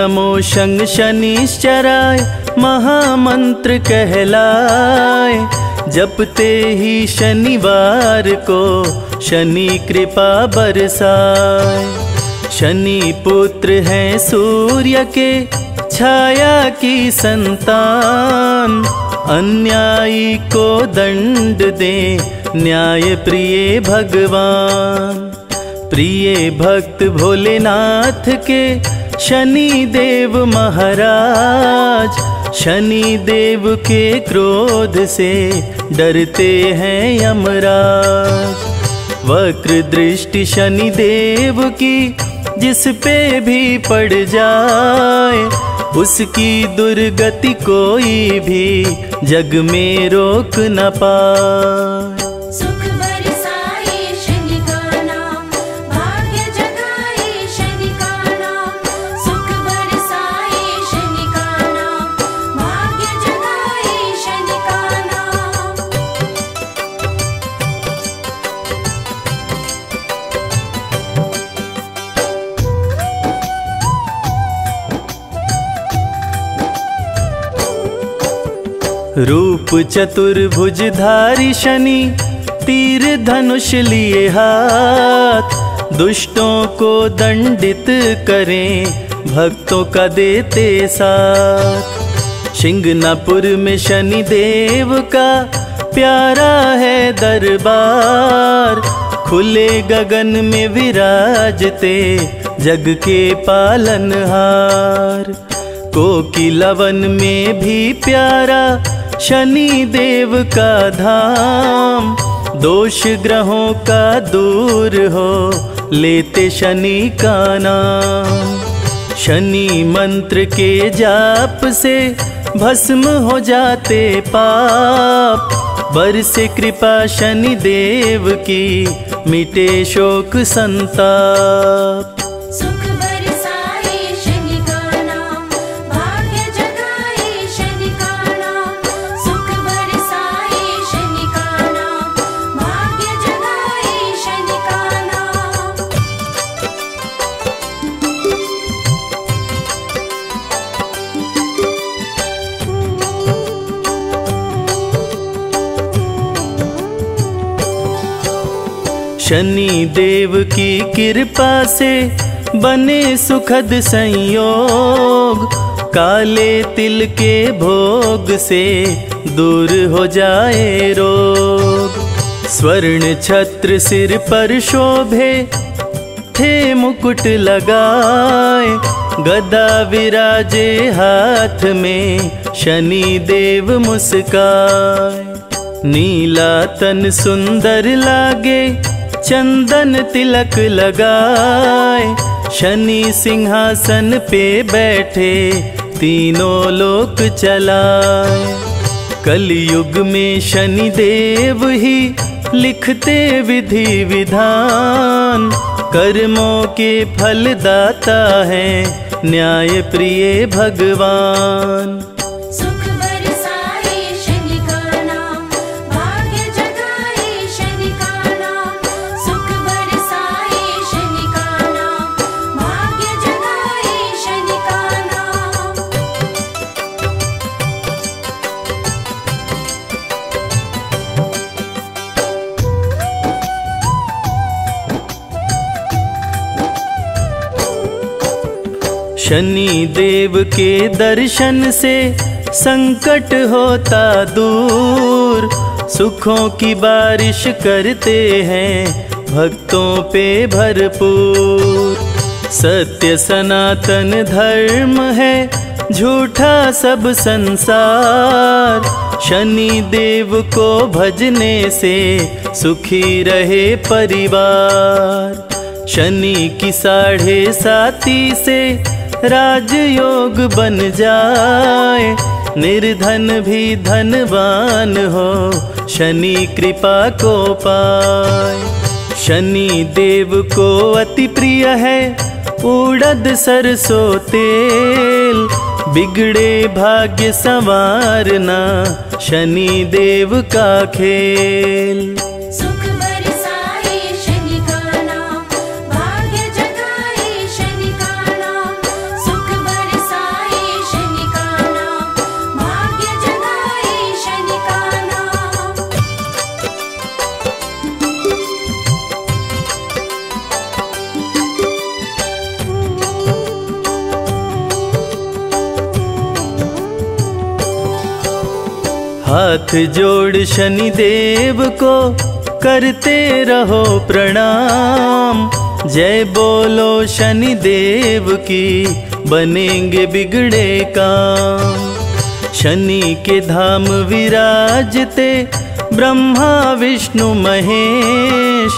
नमो शंग शनिश्चराय, महामंत्र कहलाय। जपते ही शनिवार को शनि कृपा बरसाए शनि पुत्र हैं सूर्य के, छाया की संतान। अन्यायी को दंड दे, न्याय प्रिय भगवान। प्रिय भक्त भोलेनाथ के शनि देव महाराज शनि देव के क्रोध से डरते हैं यमराज। वक्र दृष्टि शनि देव की, जिस पे भी पड़ जाए, उसकी दुर्गति कोई भी जग में रोक न पाए। रूप चतुर्भुजधारी शनि, तीर धनुष लिए हाथ, दुष्टों को दंडित करें, भक्तों का देते साथ। शिंगनापुर में शनि देव का प्यारा है दरबार, खुले गगन में विराजते जग के पालनहार। कोकिलवन में भी प्यारा शनि देव का धाम। दोष ग्रहों का दूर हो, लेते शनि का नाम। शनि मंत्र के जाप से भस्म हो जाते पाप। बरसे कृपा शनि देव की, मिटे शोक संताप। शनि देव की कृपा से बने सुखद संयोग, काले तिल के भोग से दूर हो जाए रोग। स्वर्ण छत्र सिर पर शोभे, थे मुकुट लगाए। गदा विराजे हाथ में शनि देव मुस्काए। नीला तन सुंदर लागे चंदन तिलक लगाए, शनि सिंहासन पे बैठे, तीनों लोक चलाए। कलयुग में शनि देव ही लिखते विधि विधान, कर्मों के फलदाता है न्याय प्रिय भगवान। शनि देव के दर्शन से संकट होता दूर। सुखों की बारिश करते हैं भक्तों पे भरपूर। सत्य सनातन धर्म है झूठा सब संसार। शनि देव को भजने से सुखी रहे परिवार। शनि की साढ़े साती से राजयोग बन जाए, निर्धन भी धनवान हो, शनि कृपा को पाए। शनि देव को अति प्रिय है, उड़द सरसों तेल, बिगड़े भाग्य संवारना, शनि देव का खेल। सुख हाथ जोड़ शनि देव को करते रहो प्रणाम। जय बोलो शनि देव की, बनेंगे बिगड़े काम। शनि के धाम विराजते, ब्रह्मा, विष्णु, महेश।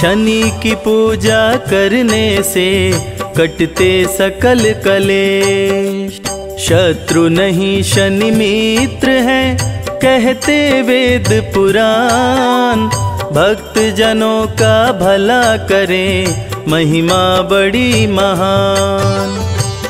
शनि की पूजा करने से कटते सकल कलेश। शत्रु नहीं शनि मित्र है कहते वेद पुराण भक्त जनों का भला करें, महिमा बड़ी महान।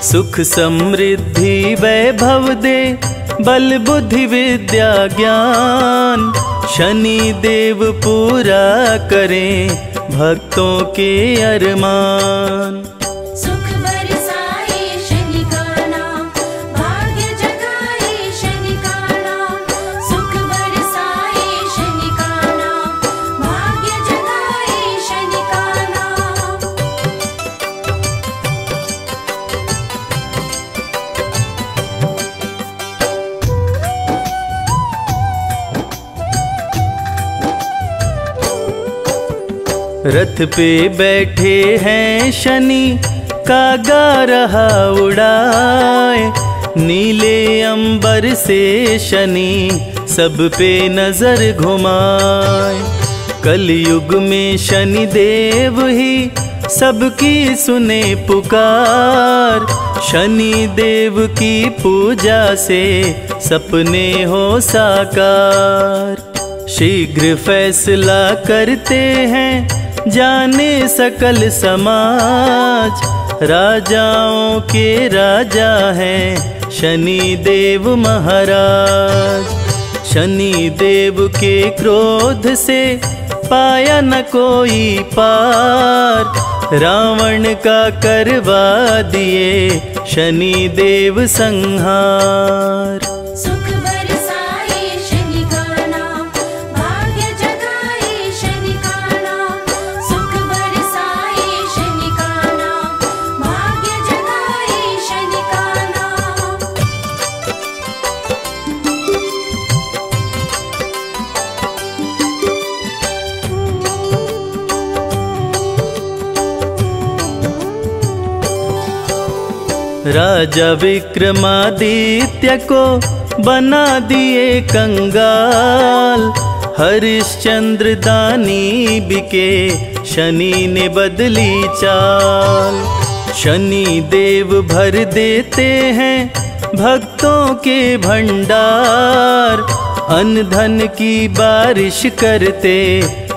सुख समृद्धि वैभव दे, बल बुद्धि विद्या ज्ञान। शनि देव पूरा करें, भक्तों के अरमान। रथ पे बैठे हैं शनि कागा रहा उड़ाए। नीले अंबर से शनि सब पे नज़र घुमाए। कलयुग में शनि देव ही सबकी सुने पुकार। शनि देव की पूजा से सपने हो साकार। शीघ्र फैसला करते हैं जाने सकल समाज, राजाओं के राजा हैं शनि देव महाराज। शनि देव के क्रोध से पाया न कोई पार, रावण का करवा दिए शनि देव संहार। राजा विक्रमादित्य को बना दिए कंगाल। हरिश्चंद्र दानी बिके, शनि ने बदली चाल। शनि देव भर देते हैं भक्तों के भंडार। अन्न धन की बारिश करते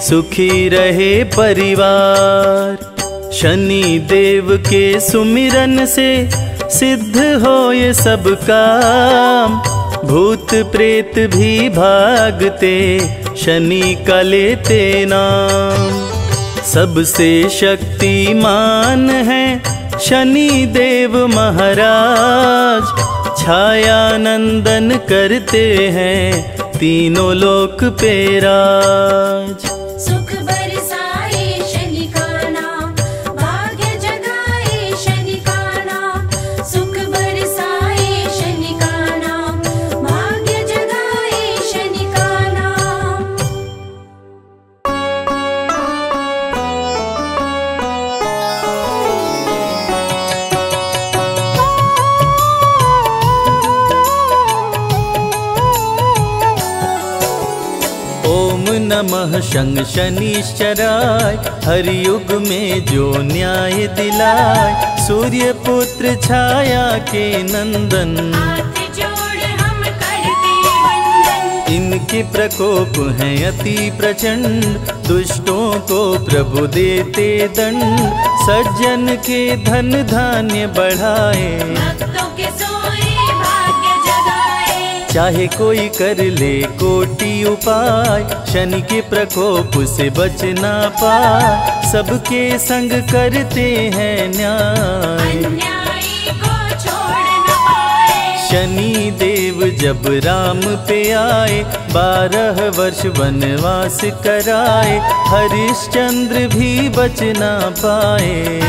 सुखी रहे परिवार। शनि देव के सुमिरन से सिद्ध हो ये सब काम। भूत प्रेत भी भागते, शनि का लेते नाम। सबसे शक्तिमान है शनि देव महाराज। छाया नंदन करते हैं तीनों लोक पे राज। नमः शंग शनिश्चराय हर युग में जो न्याय दिलाय सूर्य पुत्र छाया के नंदन। इनके प्रकोप हैं अति प्रचंड दुष्टों को प्रभु देते दंड। सज्जन के धन धान्य बढ़ाए। चाहे कोई कर ले कोटि उपाय शनि के प्रकोप से बच ना पाए। सबके संग करते हैं न्याय। अन्यायी को छोड़ न पाए। शनि देव जब राम पे आए बारह वर्ष वनवास कराए हरिश्चंद्र भी बच ना पाए।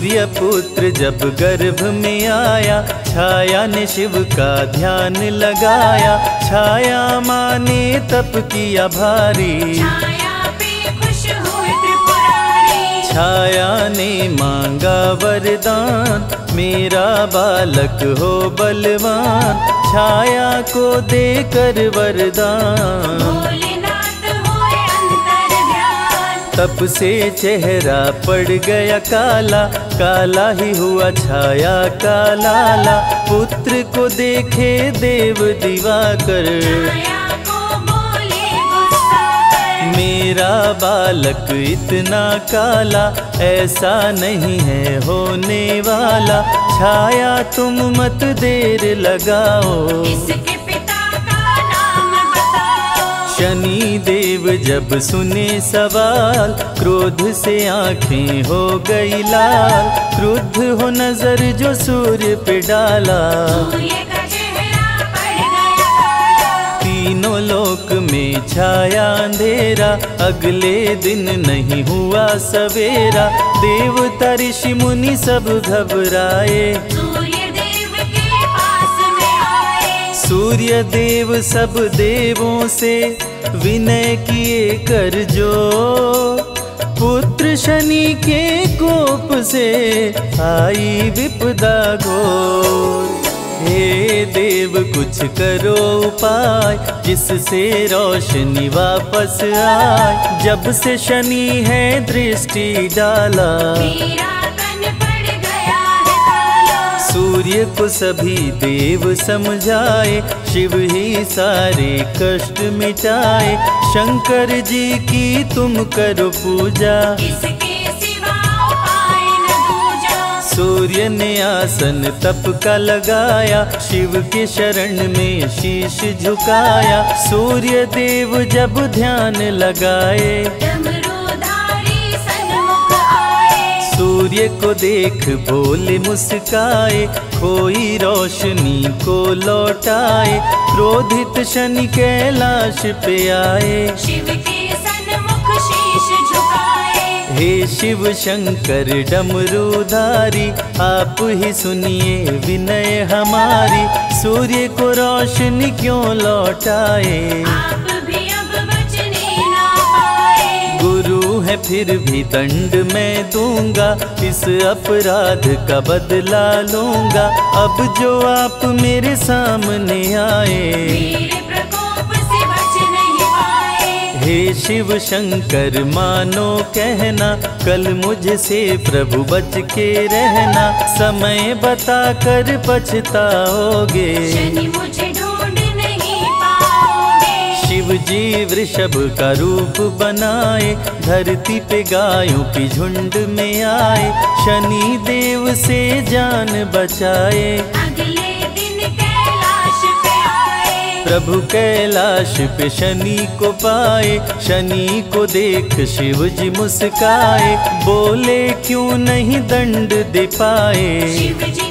सूर्य पुत्र जब गर्भ में आया छाया ने शिव का ध्यान लगाया। छाया माँ ने तप किया भारी। छाया पे खुश हुए त्रिपुरारी। छाया ने मांगा वरदान मेरा बालक हो बलवान। छाया को देकर वरदान। तप से चेहरा पड़ गया काला काला ही हुआ छाया का लाला। पुत्र को देखे देव दिवाकर। मेरा बालक इतना काला, ऐसा नहीं है होने वाला। छाया तुम मत देर लगाओ। शनि देव जब सुने सवाल क्रोध से आँखें हो गई लाल। क्रुद्ध हो नज़र जो सूर्य पे डाला। तीनों लोक में छाया अंधेरा। अगले दिन नहीं हुआ सवेरा। देवता ऋषि मुनि सब घबराए। सूर्य देव सब देवों से विनय किए कर जो। पुत्र शनि के कोप से आई विपदा घोर। हे देव, कुछ करो उपाय, जिससे रोशनी वापस आए। जब से शनि है दृष्टि डाला सूर्य को सभी देव समझाए शिव ही सारे कष्ट मिटाए। शंकर जी की तुम करो पूजा। इसके सिवा उपाय न दूजा। सूर्य ने आसन तप का लगाया शिव के शरण में शीश झुकाया। सूर्य देव जब ध्यान लगाए। सूर्य को देख बोले मुस्काए खोई रोशनी को लौटाए क्रोधित शनि कैलाश पे आए। शिव के सन्मुख शीश झुकाए। हे शिव शंकर डमरूधारी आप ही सुनिए विनय हमारी सूर्य को रोशनी क्यों लौटाए? है फिर भी दंड मैं दूँगा। इस अपराध का बदला लूँगा। अब जो आप मेरे सामने आए मेरे प्रकोप से बच नहीं पाए। हे शिव शंकर मानो कहना कल मुझसे प्रभु बच के रहना। समय बता कर पछताओगे। शनि मुझे शिव जी वृषभ का रूप बनाए धरती पे गायों की झुंड में आए शनि देव से जान बचाए। अगले दिन कैलाश पे आए। प्रभु कैलाश पे शनि को पाए शनि को देख शिव जी मुस्काए बोले क्यों नहीं दंड दे पाए? शिव जी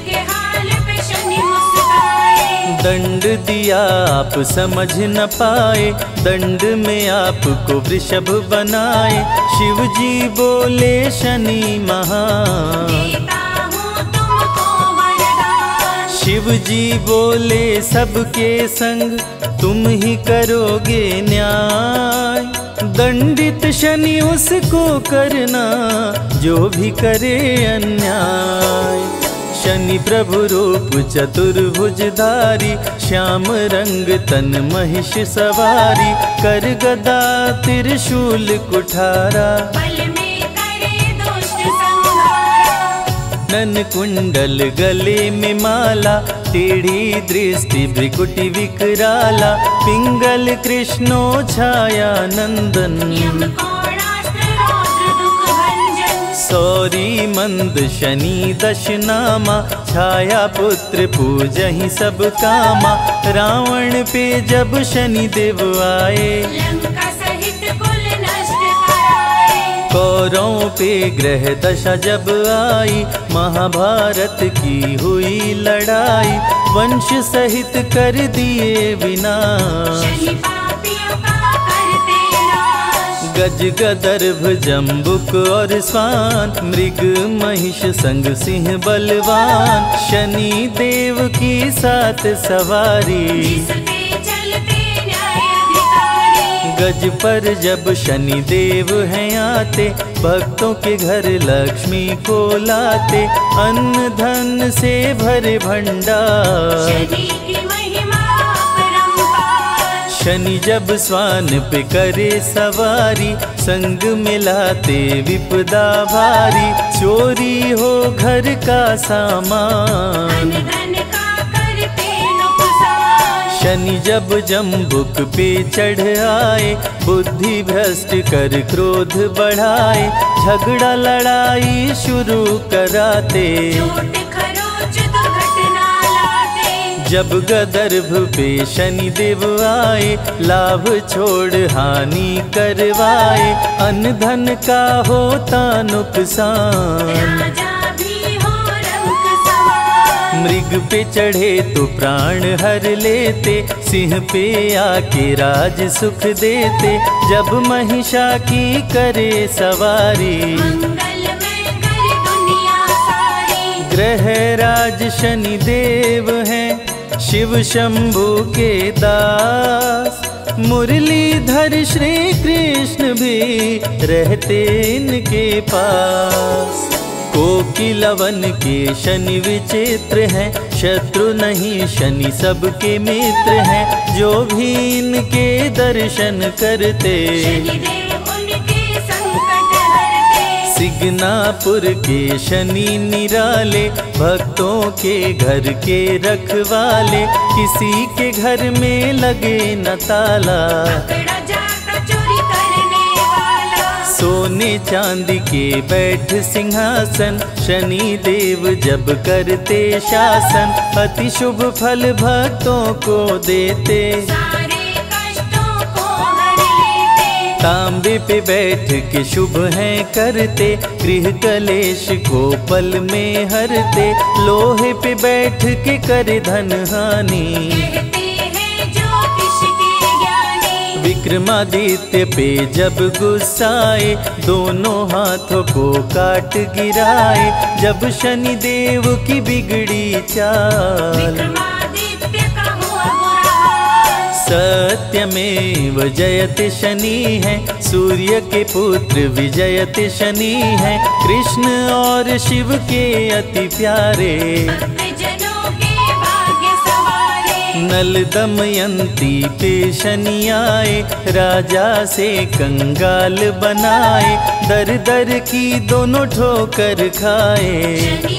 दंड दिया आप समझ न पाए, दंड में आपको वृषभ बनाए। शिव जी बोले, शनि महान। शिव जी बोले, सबके संग तुम ही करोगे न्याय। दंडित शनि उसको करना, जो भी करे अन्याय। शनि प्रभु रूप चतुर्भुजधारी श्याम रंग तन महिष सवारी कर गदा त्रिशूल कुठारा। नन कुंडल गले में माला टेढ़ी दृष्टि भ्रिकुटी विकराला पिंगल कृष्णो छाया नंदन। सौरी मंद शनि दशनामा छाया पुत्र पूजहि सब कामा। रावण पे जब शनि देव आए कौरों पे ग्रह दशा जब आई महाभारत की हुई लड़ाई वंश सहित कर दिए विनाश। गज गदर्भ, जम्बुक और स्वान, मृग, महिष संग सिंह बलवान। शनि देव की सात सवारी। गज पर जब शनि देव हैं आते, भक्तों के घर लक्ष्मी को लाते, अन्न धन से भरे भंडार। शनि जब स्वान पे करे सवारी संग मिलाते विपदा भारी। चोरी हो घर का सामान। शनि जब जम्बुक पे चढ़ आए बुद्धि भ्रष्ट कर क्रोध बढ़ाए। झगड़ा लड़ाई शुरू कराते। जब गदर्भ पे शनि देव आए लाभ छोड़ हानि करवाए अन धन का होता नुकसान मृग पे चढ़े तो प्राण हर लेते सिंह पे आके राज सुख देते जब महिषा की करे सवारी। मंगल में कर दुनिया सारी। ग्रह राज शनि देव हैं शिव शंभु के दास। मुरलीधर श्री कृष्ण भी रहते इनके पास। कोकिलवन के शनि विचित्र हैं, शत्रु नहीं शनि सबके मित्र हैं, जो भी इनके दर्शन करते। हरते के शनि निराले भक्तों के घर के रखवाले किसी के घर में लगे न ताला। सोने चांदी के बैठ सिंहासन शनि देव जब करते शासन अति शुभ फल भक्तों को देते। तांबे पे बैठ के शुभ हैं करते गृह कलेश को पल में हरते। लोहे पे बैठ के कर धन हानि। विक्रमादित्य पे जब गुस्साए दोनों हाथों को काट गिराए। जब शनि देव की बिगड़ी चाल। सत्यमेव जयति शनि है सूर्य के पुत्र विजयति शनि है कृष्ण और शिव के अति प्यारे। नल दमयंती पे शनि आए राजा से कंगाल बनाए दर दर की दोनों ठोकर खाए।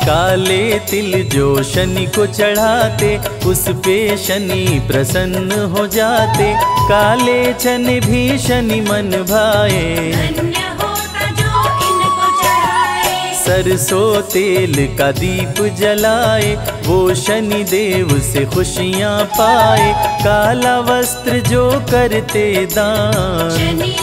काले तिल जो शनि को चढ़ाते उस पे शनि प्रसन्न हो जाते। काले छन भी शनि मन भाए। धन्य होता जो इनको चढ़ाए। सरसों तेल का दीप जलाए वो शनि देव से खुशियाँ पाए। काला वस्त्र जो करते दान।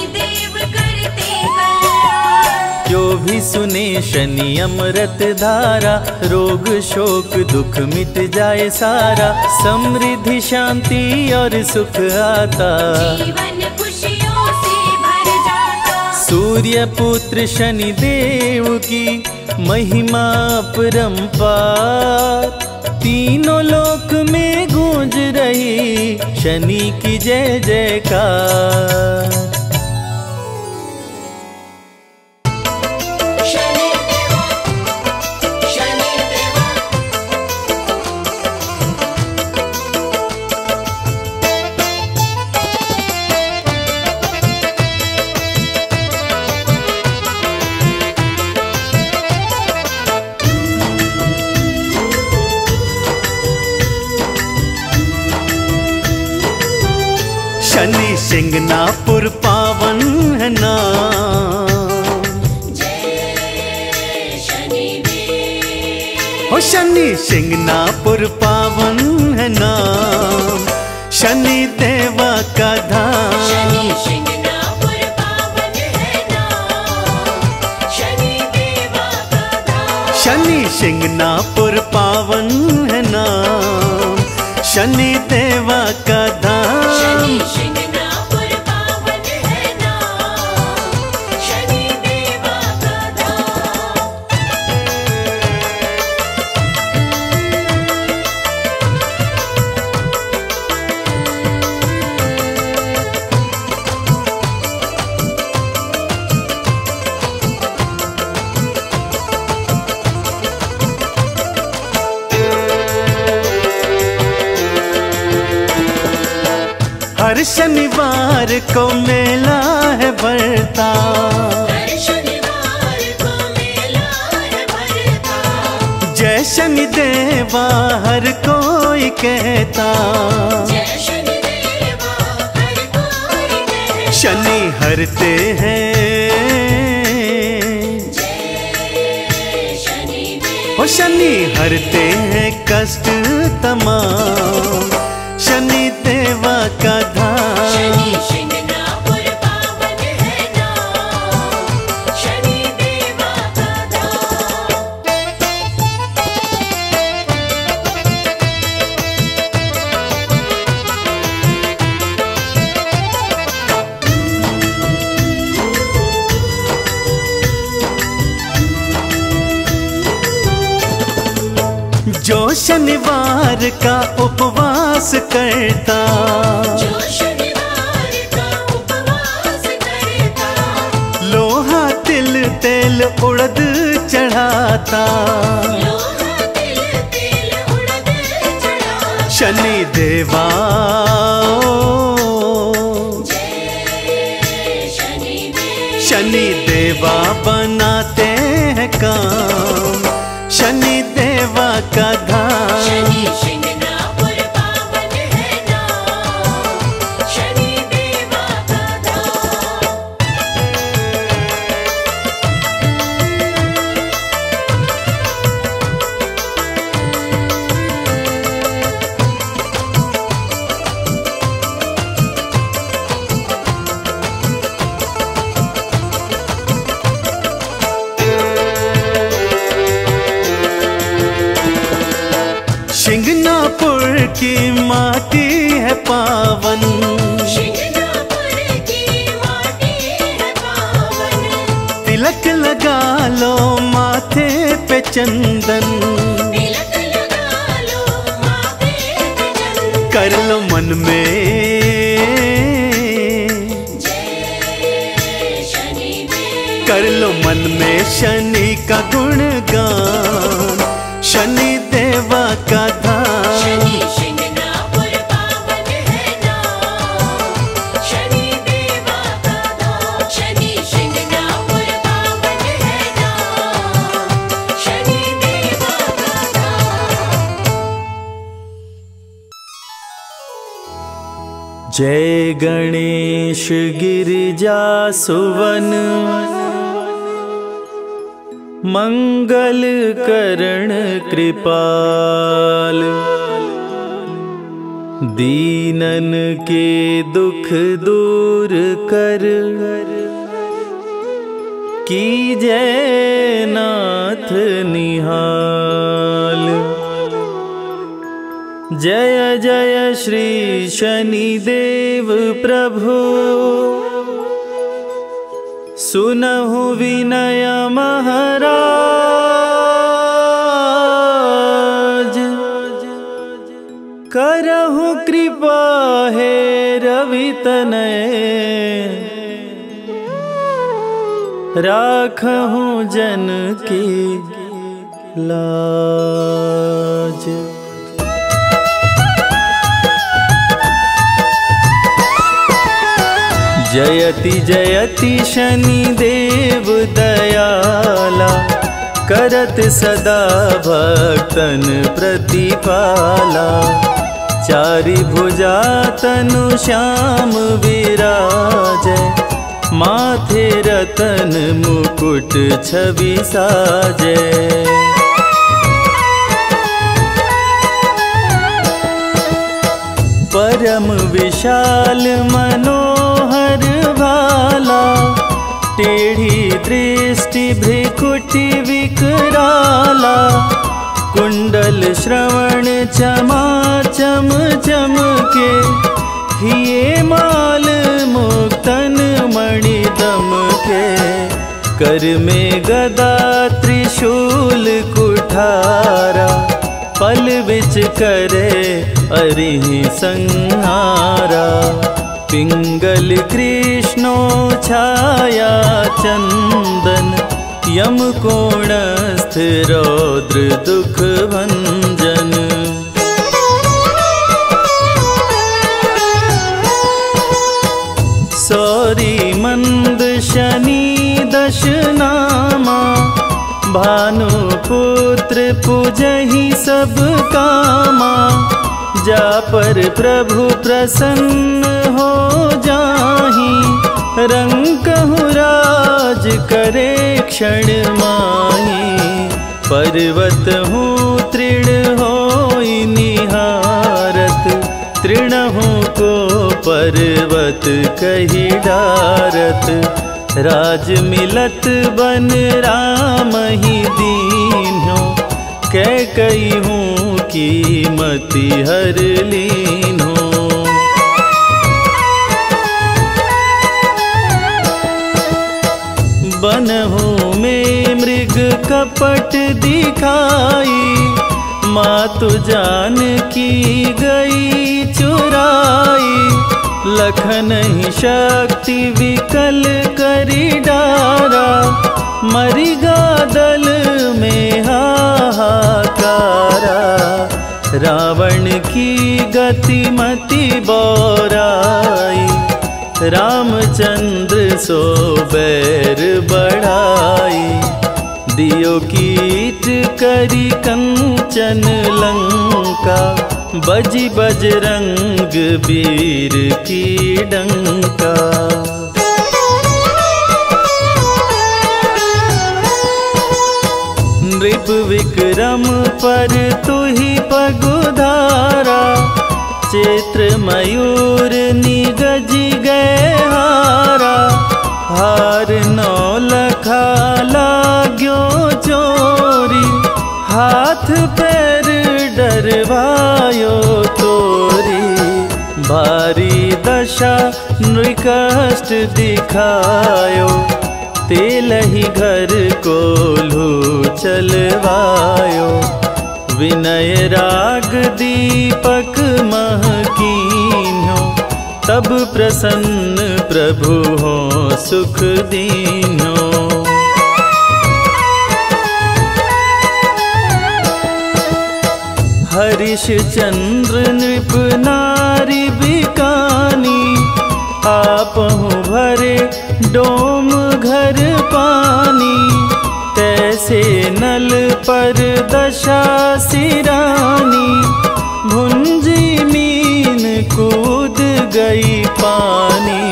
भी सुने शनि अमृत धारा रोग शोक दुख मिट जाए सारा समृद्धि शांति और सुख आता। जीवन खुशियों से भर जाता। सूर्य पुत्र शनि देव की महिमा परम्पार तीनों लोक में गूंज रही शनि की जय जयकार। सिंगनापुर पावन है नाम देव हो शनि सिंगनापुर पावन है नाम शनि देवा का शनि धाम शिंगणापुर पावन है नाम शनि देवा का धाम। शनि सिंगनापुर पावन है नाम शनि देवा का धाम। को मेला है बढ़ता भरता। जय शनि देवा हर कोई कहता। शनिदेवा हर कोई कहता। शनि हरते हैं। शनि हरते हैं कष्ट तमाम। जो शनिवार का उपवास करता। जो शनिवार का उपवास करता। लोहा तिल तेल उड़द चढ़ाता। शनि देवा शनि का गुणगान शनि देवा का धाम। शनि शिंगणापुर पावन है कृपाल दीनन के राखहु जन की लाज। जयति जयति शनि देव दयाला, करत सदा भक्तन प्रतिपाला। चारि भुजा तनु श्याम विराज माथे रतन मुकुट छवि साजय परम विशाल मनोहर भाला टेढ़ी दृष्टि भ्रिकुटि विकराला, कुंडल श्रवण चमा चम चम के हिये माल मुक्तन मणि दम के कर में गदा त्रिशूल कुठारा, पल बिच करे अरिहि संहारा। पिंगल कृष्णो छाया चंदन, यम कोणस्थ रौद्र दुख भंजन भानु पुत्र पूजही सब कामा, जा पर प्रभु प्रसन्न हो जाही। रंग राज करे क्षण माही, पर्वत हूँ तृण हो निहारत। तृण हूँ को पर्वत कही डारत। राज मिलत बन राम ही दीन हो कै कई हूँ कीमती हर लीन हो बनहू में मृग कपट दिखाई, मातु जान की गई चुराई। लखन शक्ति विकल करी डारा। मरिगा दल में हाहाकारा। रावण की गतिमति बोराई। रामचंद्र सो बैर बढ़ाई। दियो कीट करी कंचन लंका। बजी बजरंग वीर की डंका। नृप विक्रम पर तु ही पगुधारा चित्र मयूर निगज गए हारा हार नौ लखा लाग्यो चोरी, हाथ पैर डरवायो तोरी। भारी दशा नृकष्ट दिखायो। तेल ही घर को लू चलवायो विनय राग दीपक महकीन्यो तब प्रसन्न प्रभु हो सुख दीनो हरिश चंद्र नृप नारी बिकानी, आप भरे डोम घर पानी। तैसे नल पर दशा सिरानी, भुंजी मीन कूद गई पानी।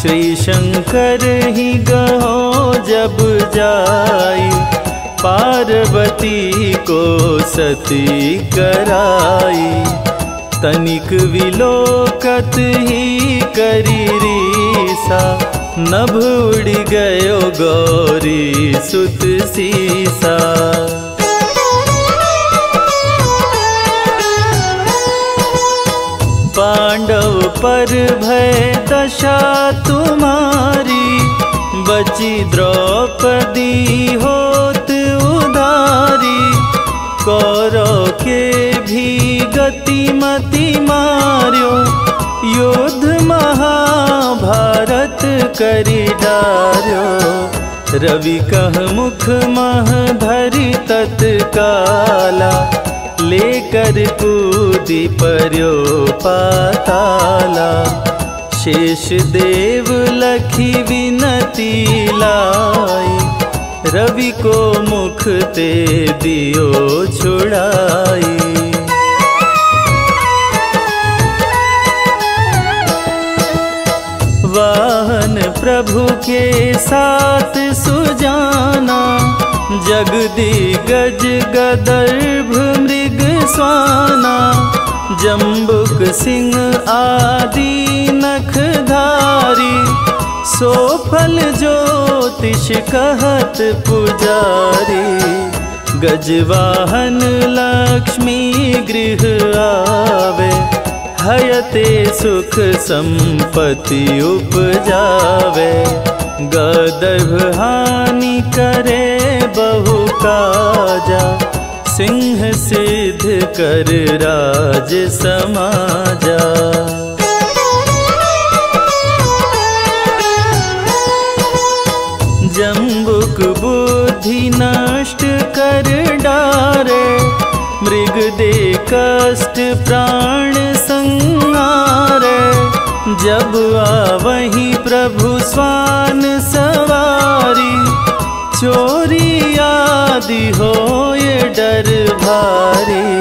श्री शंकर ही गहो जब जाई पार्वती को सती कराई। तनिक विलोकत ही करी रीसा। नभ उड़ गयो गौरी सुत सीसा। पांडव पर भय दशा तुम्हारी। बची द्रौपदी उदारी कौरव के भी गतिमति मार्यो। युद्ध महाभारत करी डार्यो। रवि कह मुख मह धरि तत्काला, लेकर कूदी पर्यो पाताला। शेष देव लखी विनती लाई रवि को मुख ते दियो छुड़ाई। वाहन प्रभु के साथ सुजाना जगदी गज गदर्भ मृग स्वाना जम्बुक सिंह आदि नखधारी सो फल ज्योतिष कहत पुजारी। गजवाहन लक्ष्मी गृह आवे। हयते सुख संपत्ति उपजावे। गदर्भ हानि करे बहु काजा। सिंह सिद्ध कर राज समाजा। नष्ट कर डारे। मृग दे कष्ट प्राण संहारे। जब आवही प्रभु स्वान सवारी। चोरी आदि हो ये डर भारी।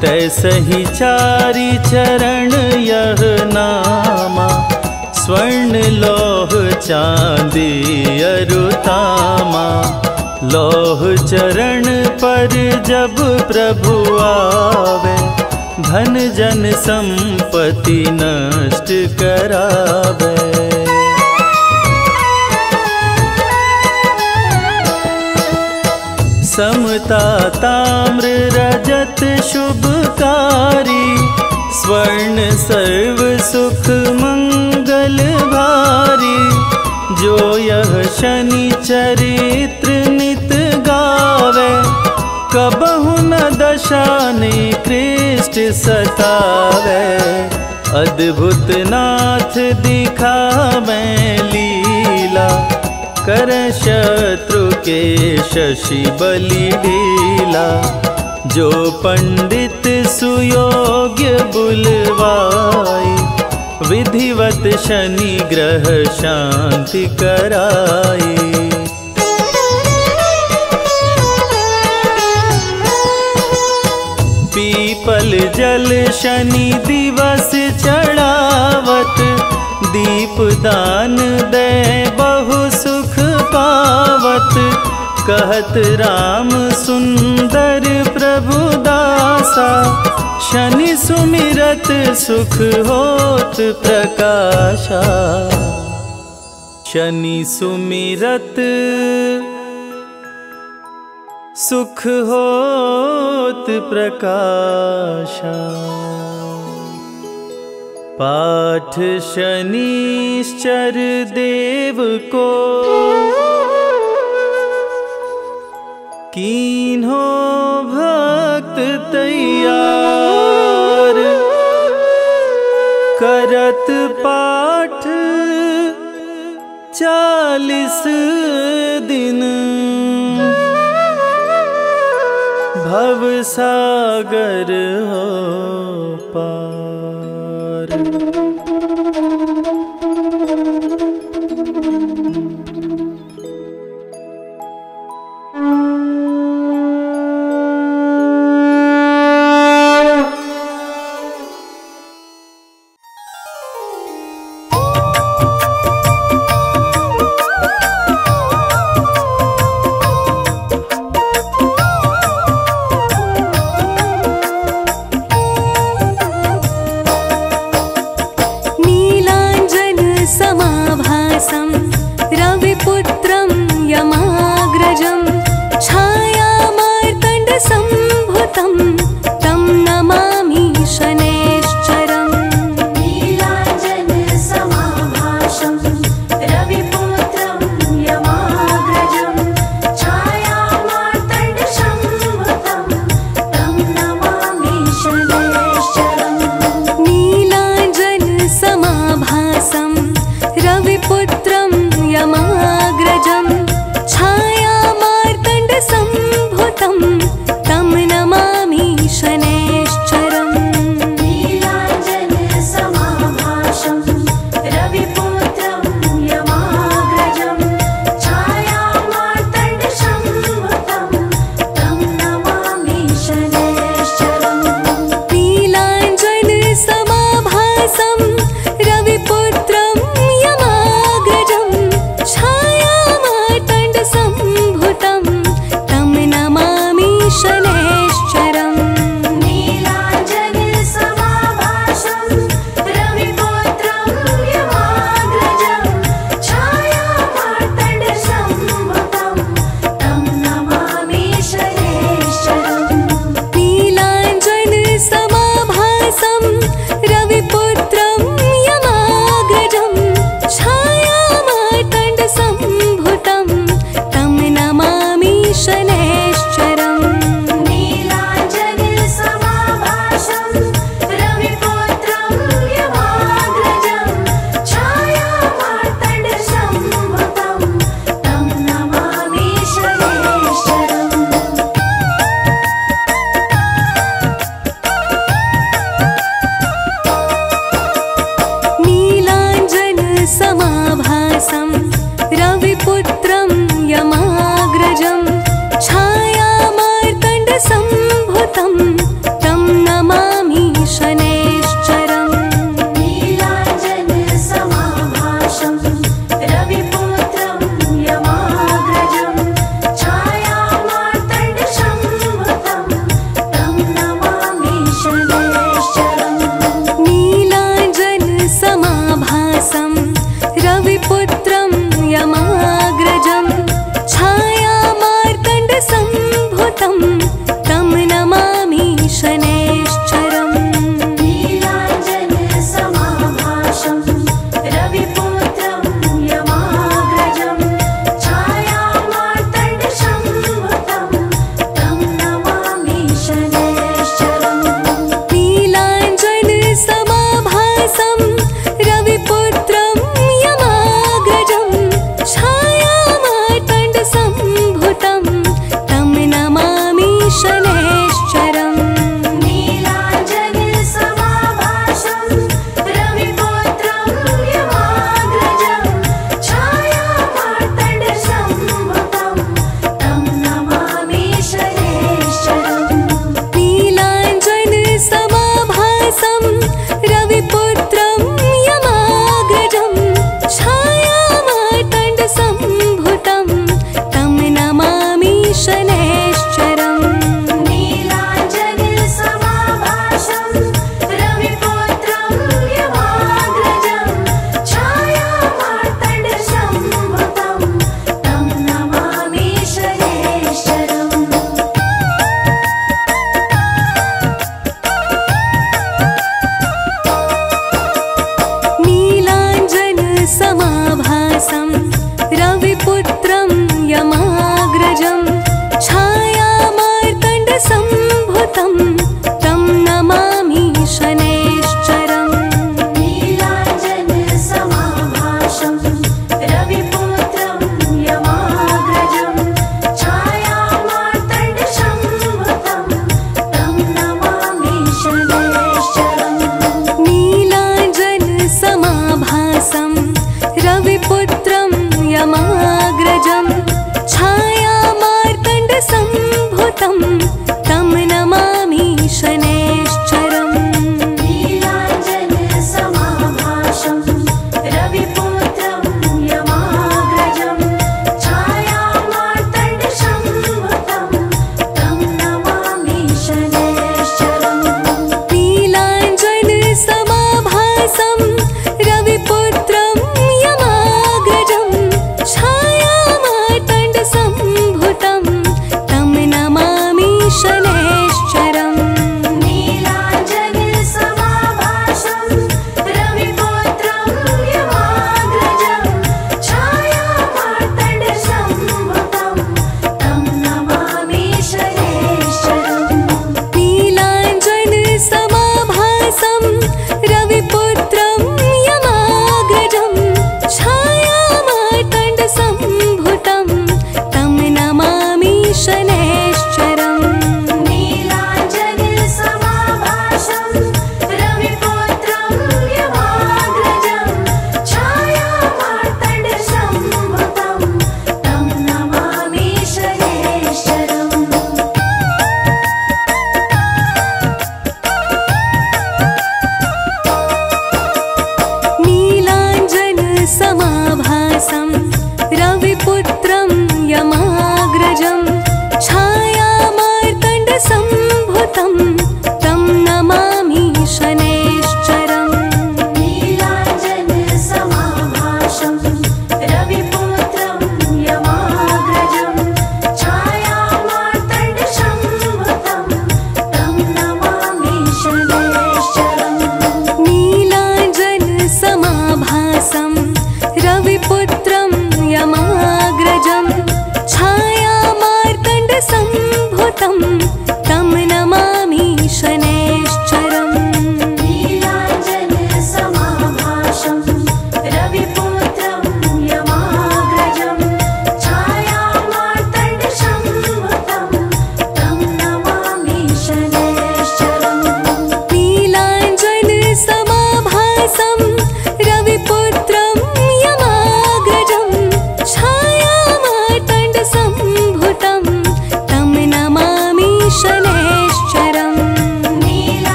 तैसही चारी चरण यह नामा। स्वर्ण लोह चांदी अरुतामा। लौह चरण पर जब प्रभु आवे, धन जन संपत्ति नष्ट करावे। समता ताम्र रजत शुभकारी, स्वर्ण सर्व सुख मंगल भारी, जो यह शनि चरित्र नित गावे कबहु न दशाने कृष्ट सतावे। अद्भुत नाथ दिखावे लीला, कर शत्रु के शशि बलि लीला जो पंडित सुयोग्य बुलवाई, विधिवत शनि ग्रह शांति कराई। पीपल जल शनि दिवस चढ़ावत दीप दान दे बहु सुख पावत। कहत राम सुंदर प्रभु दासा शनि सुमिरत सुख होत प्रकाशा। शनि सुमिरत सुख होत प्रकाशा। पाठ शनिश्चर देव को कीन्हो भक्त तैयार करत पाठ चालीस दिन भवसागर हो पा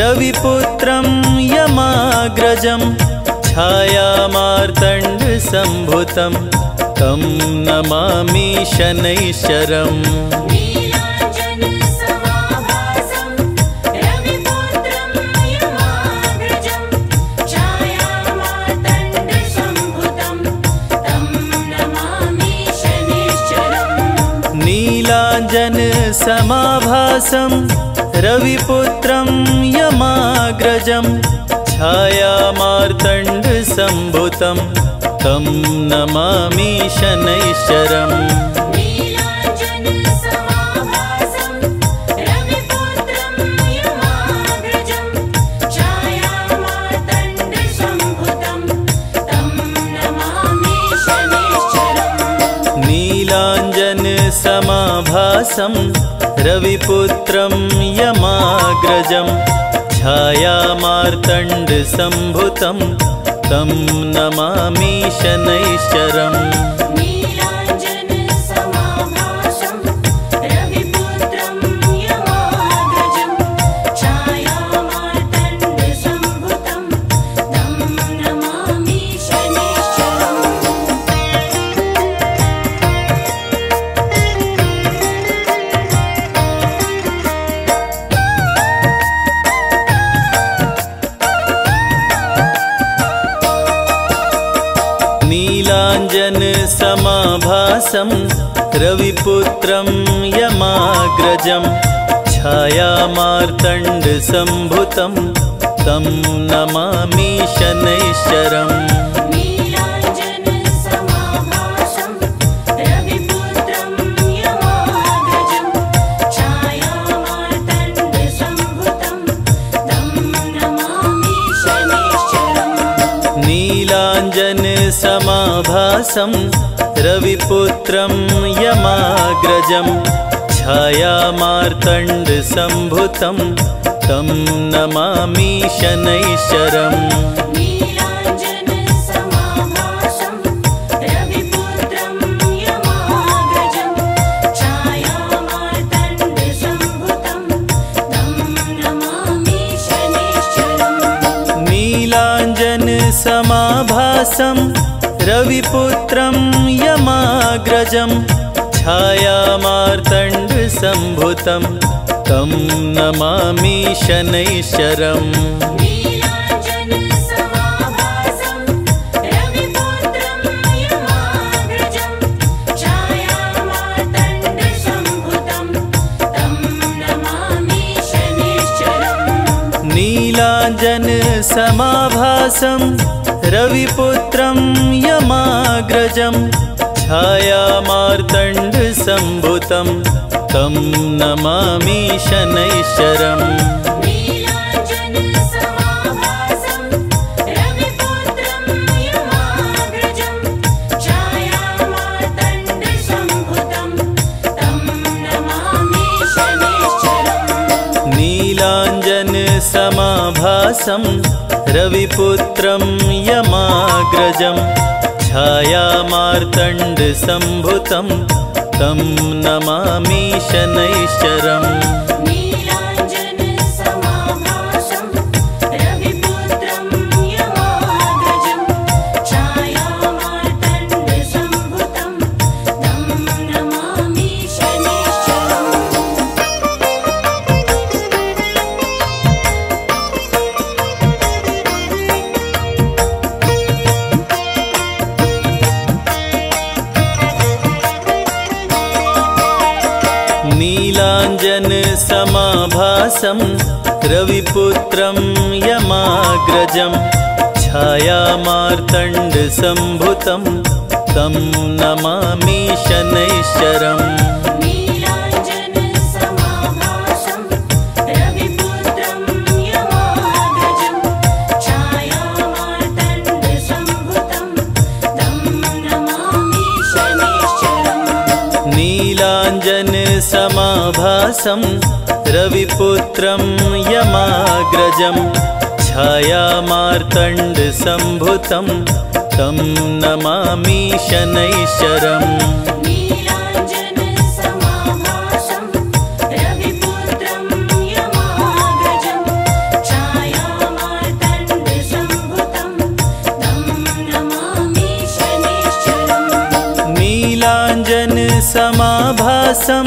रविपुत्रं यमाग्रजं छायामार्तण्डसम्भुतं तं नमामि शनैश्चरम् नीलाञ्जनसमाभासं रविपुत्रम् यमाग्रजं छायामार्तण्डसम्भुतं तं नमामि शनैश्चरम्। समाभासं रविपुत्रं यमाग्रजं छायामार्तण्डसम्भुतं तं नमामि शनैश्चरम् रविपुत्रं यमाग्रजं छायामार्तण्डसम्भुतं तं नमामि शनैश्चरम् नीलाञ्जन समाभासं रविपुत्रं यमाग्रजं छायामार्तण्डसम्भुतं तं नमामि शनैश्चरम् नीलाञ्जन समाभासं रविपुत्रं यमाग्रजं छायामार्तण्डसम्भुतं तं नमामि शनैश्चरम् नीलाञ्जन समाभासं रविपुत्रं यमाग्रजं छायामार्तण्डसम्भुतं तं नमामि शनैश्चरम् नीलाञ्जन समाभासं रविपुत्रं यमाग्रजं छायामार्तण्डसम्भुतं तं नमामि शनैश्चरम् रविपुत्रं यमाग्रजं छायामार्तण्डसम्भुतं तं नमामि शनैश्चरम् नीलाञ्जन समाभासं रविपुत्रं यमाग्रजं छायामार्तण्डसम्भुतं तं नमामि शनैश्चरम् नीलाञ्जन समाभासं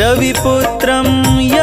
रविपुत्रं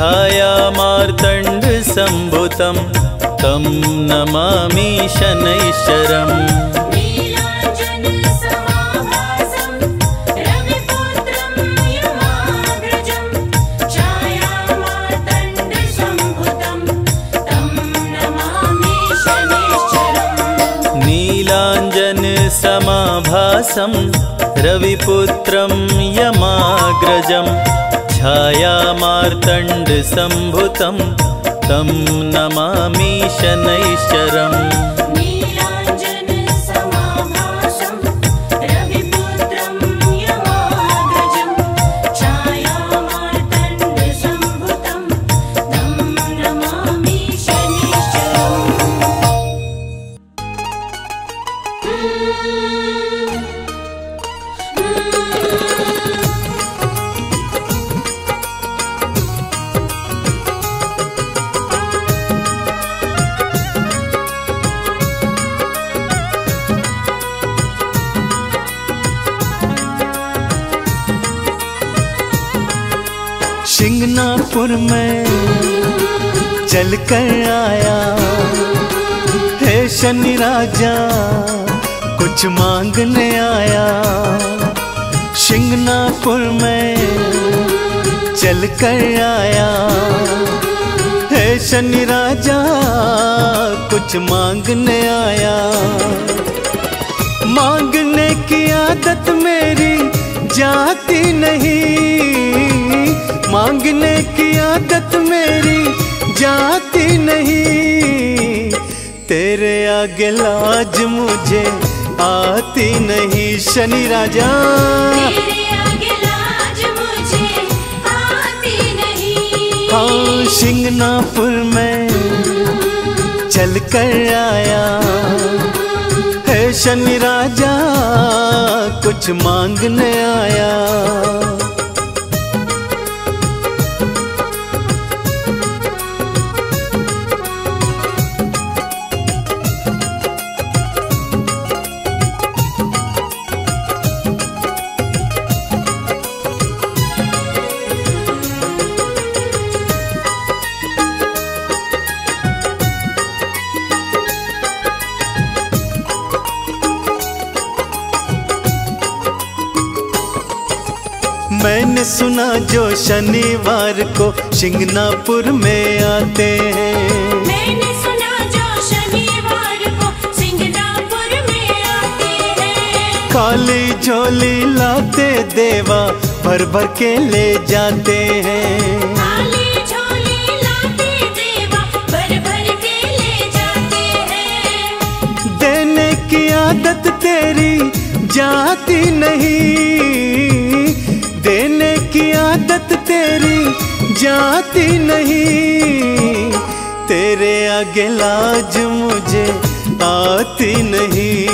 छायामार्तण्डसम्भुतं तं नमामि शनैश्चरम्। नीलाञ्जन समाभासं रविपुत्रं यमाग्रजं छायामार्तण्डसम्भुतं तं नमामि शनैश्चरम् शिंगनापुर में चल कर आया। है शनि राजा, कुछ मांगने आया। शिंगनापुर में चल कर आया। है शनि राजा, कुछ मांगने आया। मांगने की आदत मेरी जाती नहीं। मांगने की आदत मेरी जाती नहीं। तेरे आगे लाज मुझे आती नहीं शनि राजा। तेरे आगे लाज मुझे आती नहीं। हाँ शिंगनापुर में चल कर आया है शनि राजा कुछ मांगने आया। सुना जो शनिवार को शिंगनापुर में आते हैं। मैंने सुना जो शनिवार को सिंगनापुर में आते हैं। काली झोली लाते देवा भर भर के ले जाते हैं। काली झोली लाते देवा भर भर के ले जाते हैं। देने की आदत तेरी जाती नहीं। की आदत तेरी जाती नहीं। तेरे आगे लाज मुझे आती नहीं।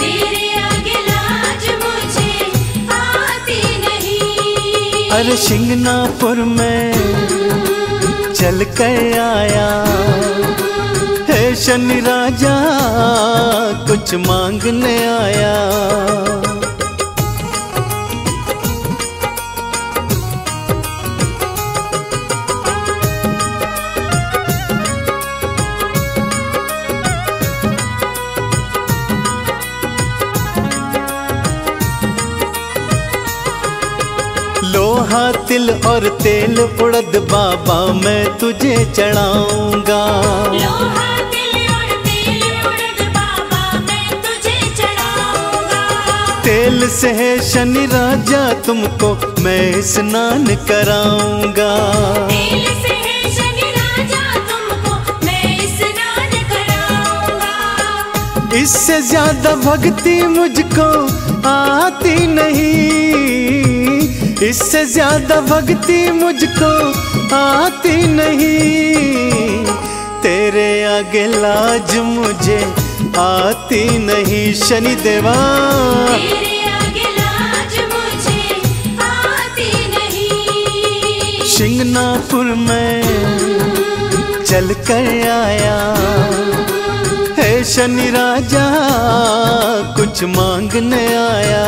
तेरे आगे लाज मुझे आती नहीं अरे शिंगनापुर में चल कर आया। है शनि राजा, कुछ मांगने आया। तिल और तेल उड़द बाबा मैं तुझे चढ़ाऊँगा। तिल और तेल उड़द बाबा मैं तुझे चढ़ाऊँगा। तेल से है शनि राजा तुमको मैं स्नान कराऊँगा। तेल से है शनि राजा तुमको मैं स्नान कराऊँगा। इससे ज़्यादा भक्ति मुझको आती नहीं। इससे ज़्यादा भक्ति मुझको आती नहीं। तेरे आगे लाज मुझे आती नहीं शनि देवा। तेरे आगे लाज मुझे आती नहीं। शिंगनापुर में चल कर आया। है शनि राजा कुछ मांगने आया।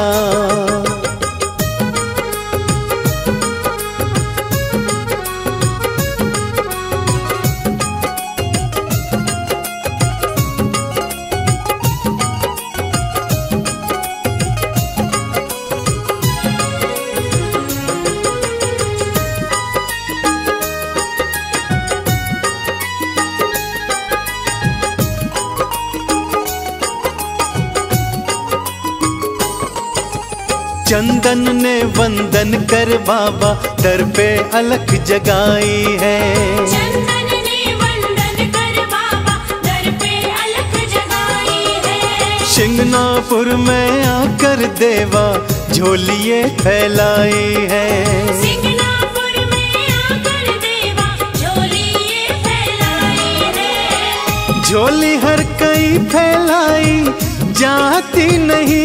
चंदन ने वंदन कर बाबा दर पे अलख जगाई है। चंदन ने वंदन कर बाबा दर पे अलख जगाई है। शिंगनापुर में आकर देवा झोलिए फैलाई है। सिंगनापुर में आकर देवा झोली ये फैलाई है। झोली हर कई फैलाई जाती नहीं।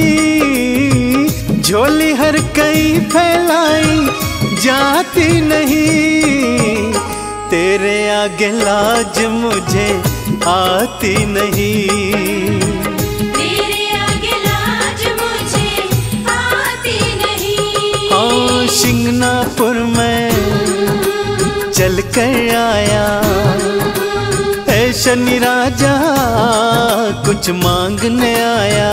झोली हर कई फैलाई, जाती नहीं। तेरे आगे लाज मुझे आती नहीं। तेरे आगे लाज मुझे आती नहीं हाँ शिंगनापुर में चल कर आया है शनि राजा कुछ मांगने आया।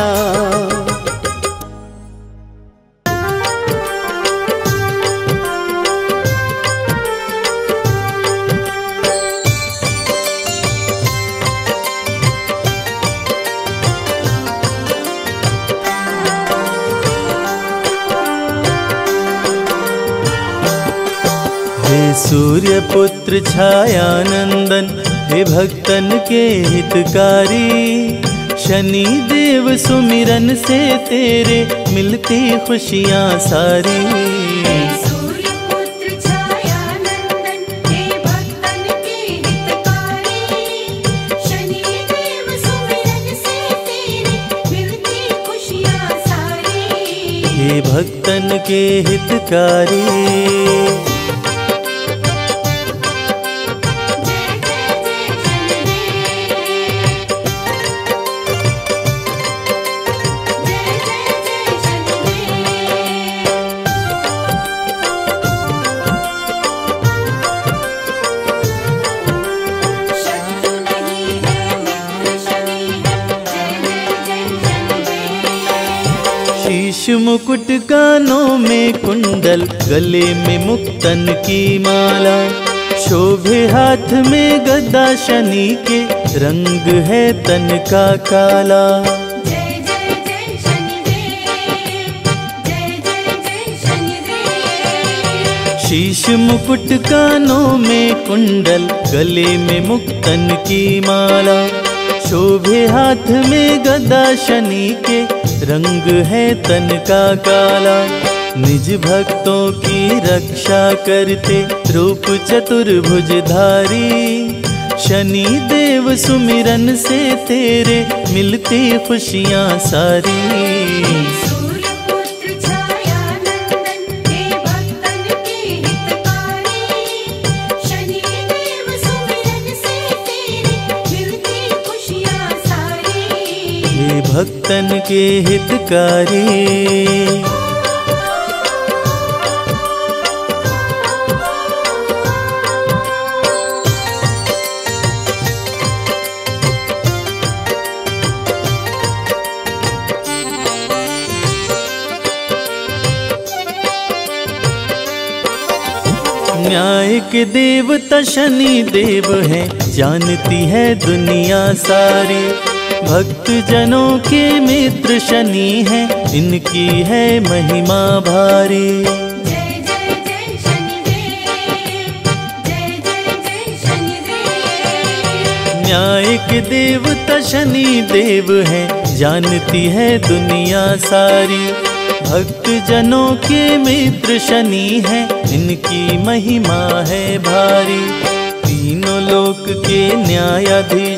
हे सूर्य पुत्र छायानंदन हे भक्तन के हितकारी। शनि देव सुमिरन से तेरे मिलती खुशियाँ सारी। हे भक्तन के हितकारी मुकुट कानों में कुंडल गले में मुक्तन की माला। शोभे हाथ में गदा शनि के रंग है तन का काला। जय जय जय शनिदेव जय जय जय शनिदेव शीश मुकुट कानों में कुंडल गले में मुक्तन की माला। शोभे हाथ में गदा शनि के रंग है तन का काला। निज भक्तों की रक्षा करते रूप चतुर्भुजधारी शनि देव सुमिरन से तेरे मिलती खुशियाँ सारी। भक्तन के हितकारी। न्याय के देवता शनि देव है जानती है दुनिया सारी। भक्त जनों के मित्र शनि है इनकी है महिमा भारी। जय जय जय शनिदेव जय जय जय शनिदेव। न्याय के देवता शनि देव है जानती है दुनिया सारी। भक्त जनों के मित्र शनि है इनकी महिमा है भारी। तीनों लोक के न्यायाधीश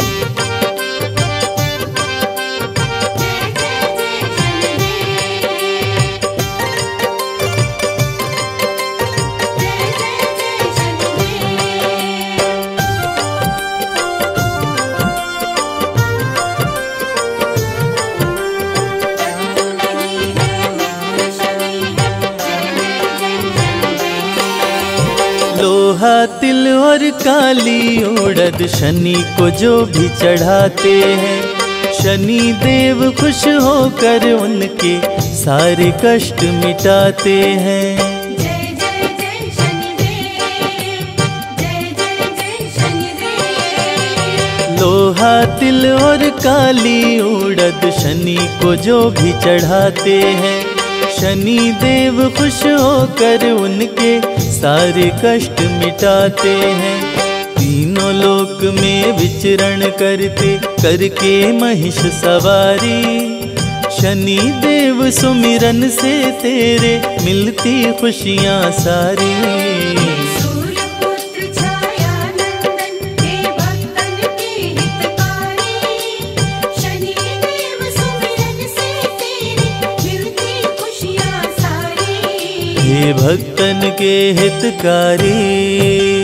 और काली उड़द शनि को जो भी चढ़ाते हैं। शनि देव खुश होकर उनके सारे कष्ट मिटाते हैं। लोहा तिल और काली उड़द शनि को जो भी चढ़ाते हैं। शनि देव खुश होकर उनके सारे कष्ट मिटाते हैं। तीनों लोक में विचरण करते, करके महिष सवारी। शनि देव सुमिरन से तेरे, मिलती खुशियाँ सारी। हे भक्तन के हितकारी।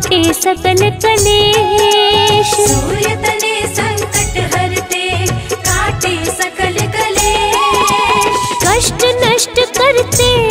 भजे सकल कलेश। सूर्य तले संकट हरते काटे सकल कलेश। कष्ट नष्ट करते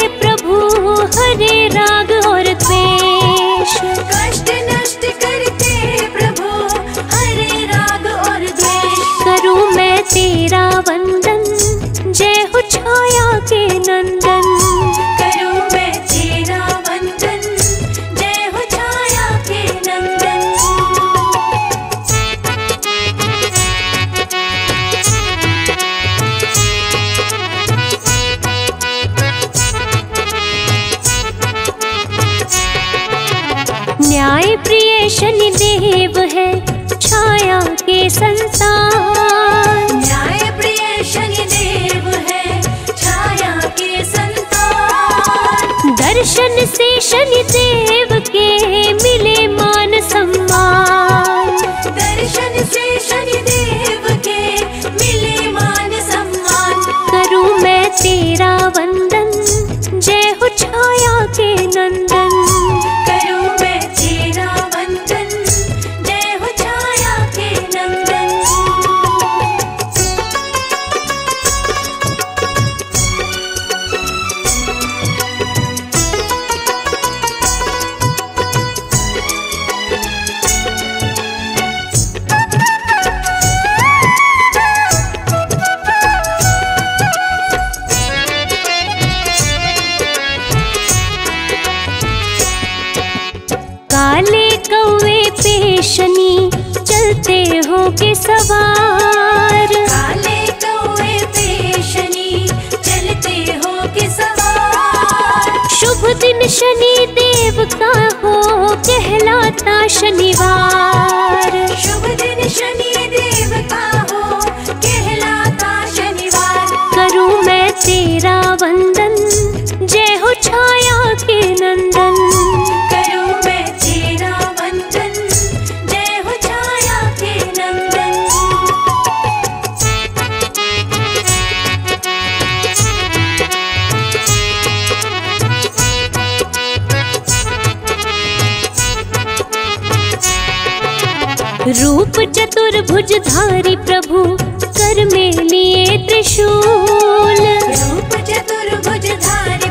चतुर्भुजधारी प्रभु कर लिए त्रिशूल।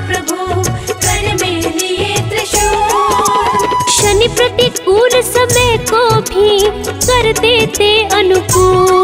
प्रभु कर में लिए त्रिशूल। शनि प्रतिकूल समय को भी कर देते अनुकूल।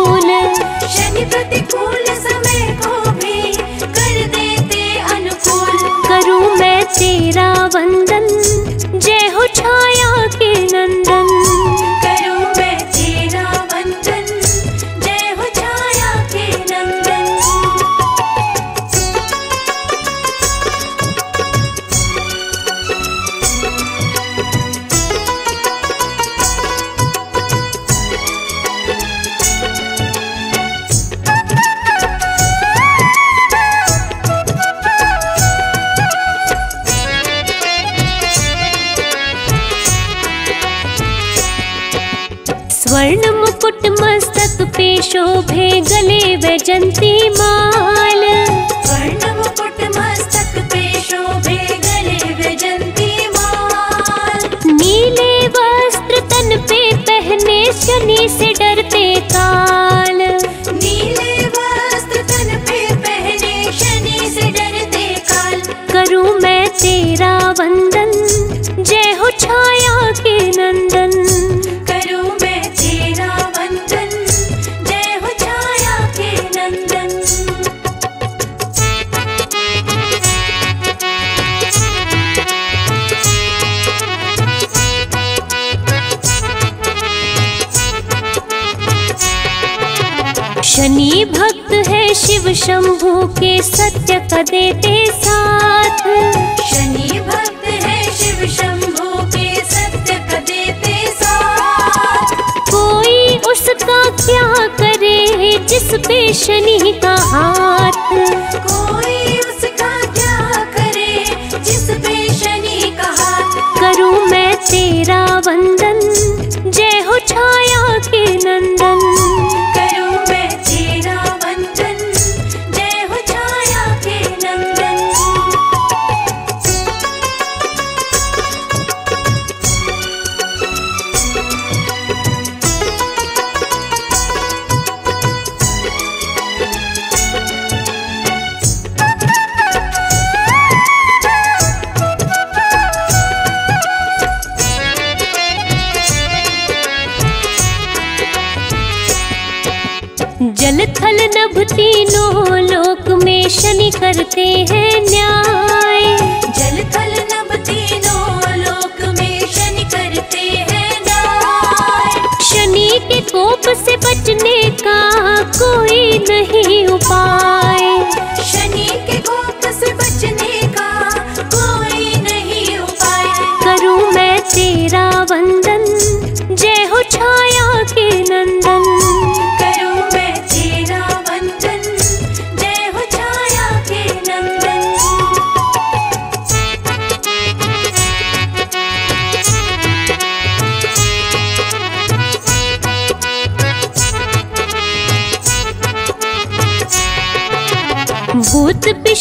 करते हैं।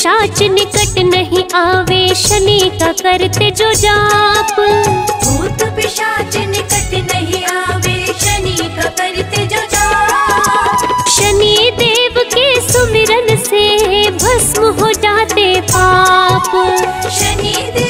पिशाच निकट नहीं आवे शनि का करते जो जाप। भूत पिशाच निकट नहीं आवे शनि का करते जो जाप। शनि देव के सुमिरन से भस्म हो जाते पाप। शनि देव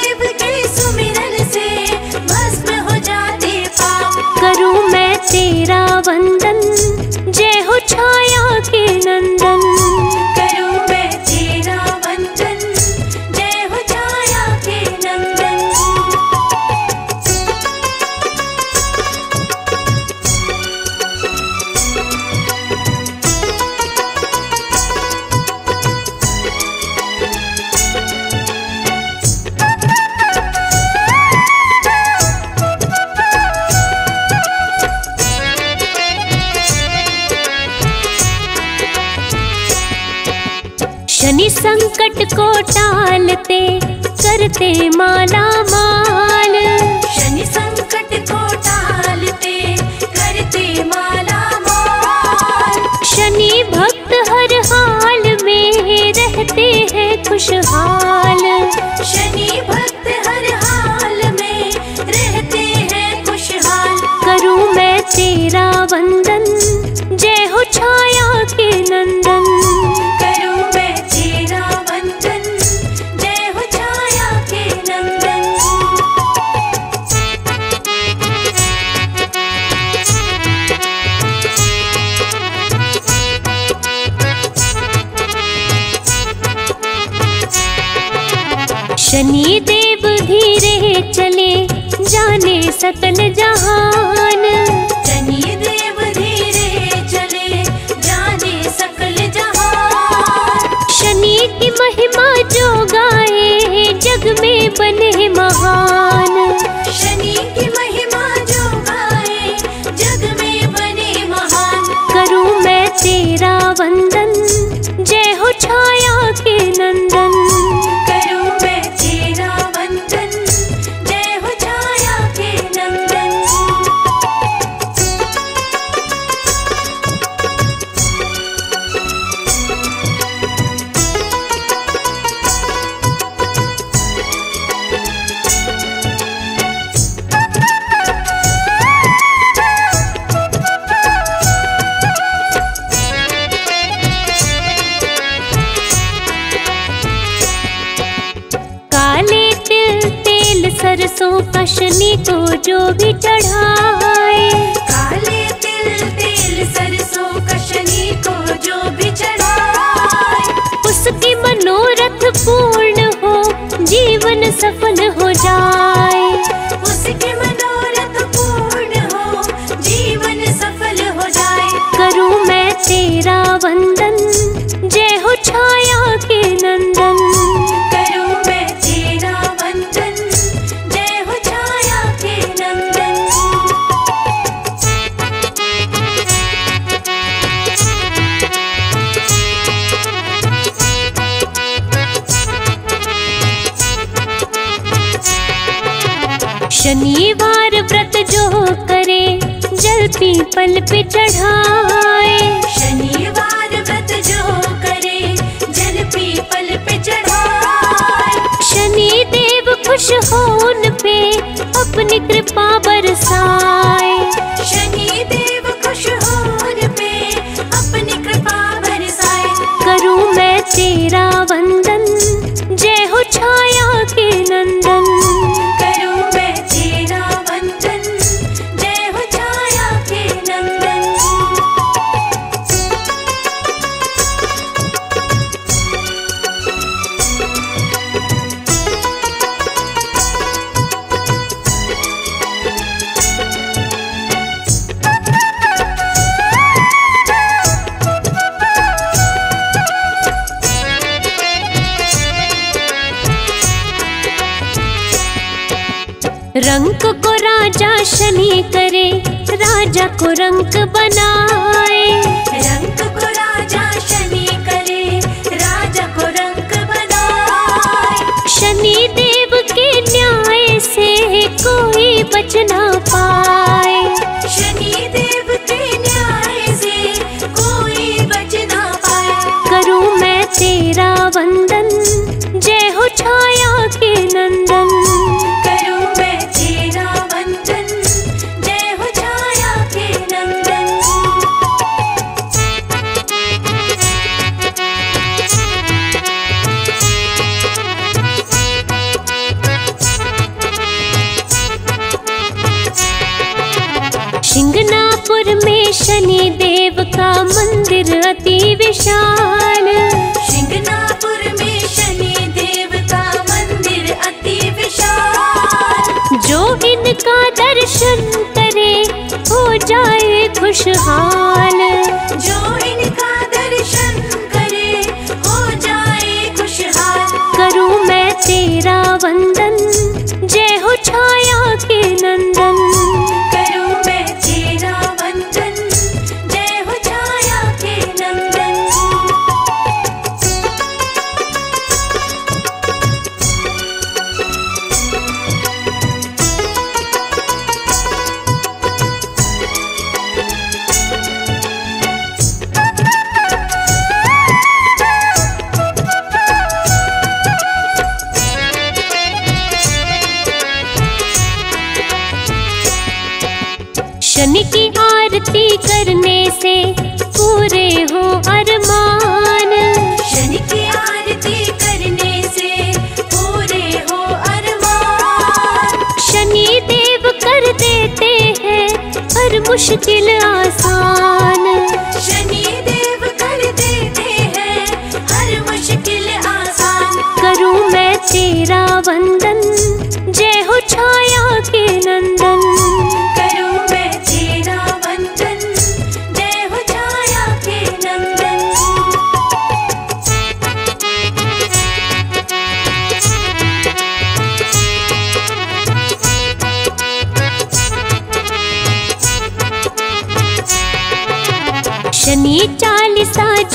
डालते करते माला माल। शनि संकट को टालते करते माला माल। शनि भक्त हर हाल में रहते हैं खुशहाल। शनि देव धीरे चले जाने सतन जहान। रंग को राजा शनि करे राजा को रंग बनाए। रंग को राजा शनि करे राजा को रंग बनाए। शनि देव के न्याय से कोई बचना अति विशाल। शिंगनापुर में शनि देव का मंदिर अति विशाल। जो इनका दर्शन करे हो जाए खुशहाल।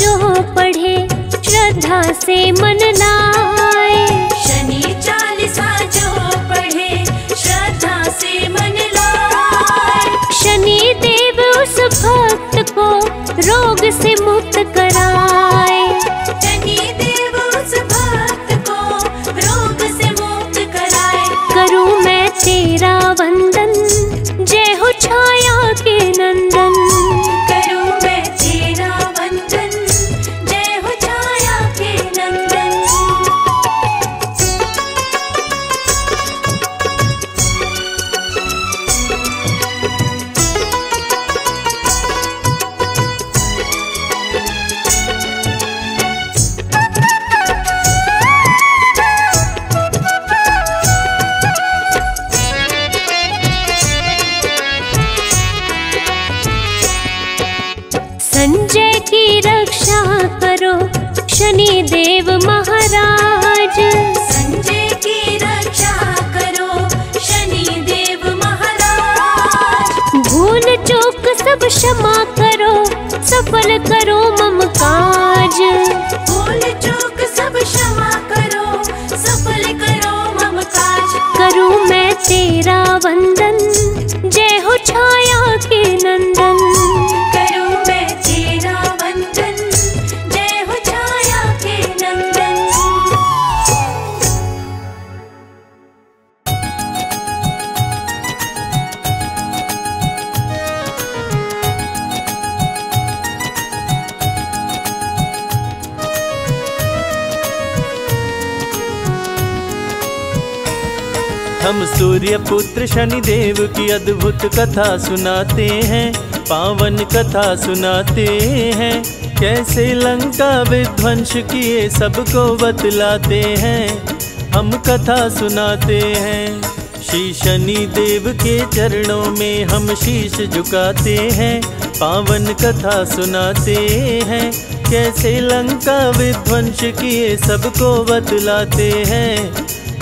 जो पढ़े श्रद्धा से मन शनि देव की अद्भुत कथा सुनाते हैं, पावन कथा सुनाते हैं। कैसे लंका विध्वंस किए सबको बतलाते हैं, हम कथा सुनाते हैं। श्री शनि देव के चरणों में हम शीश झुकाते हैं, पावन कथा सुनाते हैं। कैसे लंका विध्वंस किए सबको बतलाते हैं,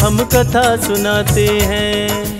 हम कथा सुनाते हैं।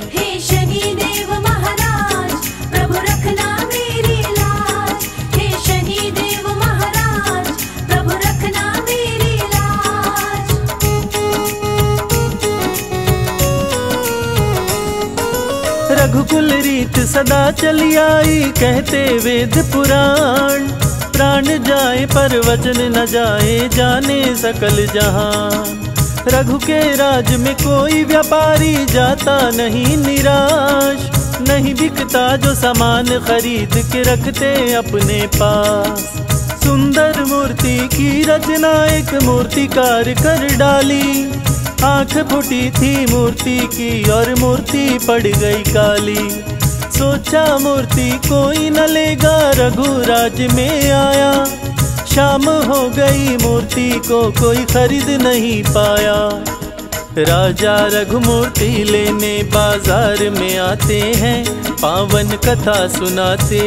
रघुकुल रीत सदा चली आई, कहते वेद पुराण। प्राण जाए पर वचन न जाए, जाने सकल जहान। रघु के राज में कोई व्यापारी जाता नहीं निराश। नहीं बिकता जो सामान खरीद के रखते अपने पास। सुंदर मूर्ति की रचना एक मूर्तिकार कर डाली। आँख फूटी थी मूर्ति की और मूर्ति पड़ गई काली। सोचा मूर्ति कोई न लेगा, रघुराज में आया। शाम हो गई, मूर्ति को कोई खरीद नहीं पाया। राजा रघुमूर्ति लेने बाज़ार में आते हैं, पावन कथा सुनाते